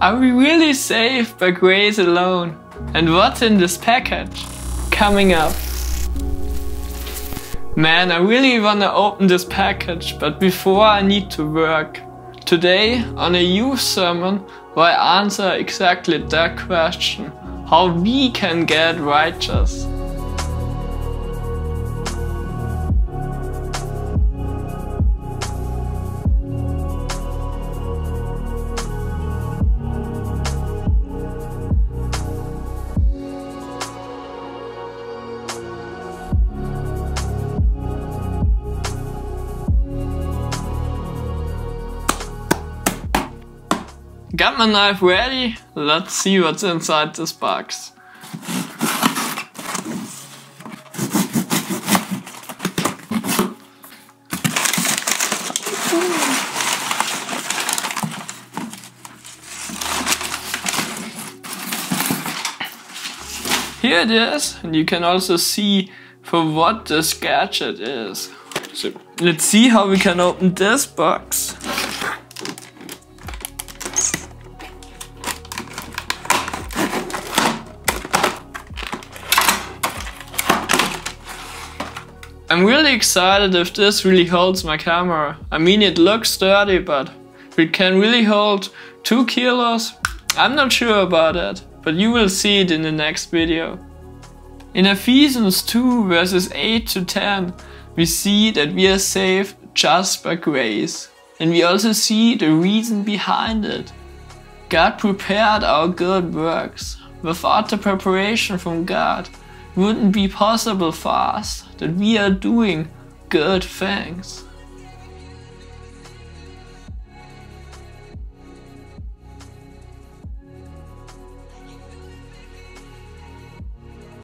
Are we really saved by grace alone? And what's in this package? Coming up. Man, I really wanna open this package, but before I need to work. Today, on a youth sermon, I answer exactly that question how we can get righteous. Got my knife ready? Let's see what's inside this box. Here it is, and you can also see for what this gadget is. So let's see how we can open this box. I'm really excited if this really holds my camera. I mean it looks sturdy but it can really hold 2 kilos. I'm not sure about that, but you will see it in the next video. In Ephesians 2 verses 8 to 10 we see that we are saved just by grace. And we also see the reason behind it. God prepared our good works. Without the preparation from God, wouldn't be possible for us that we are doing good things.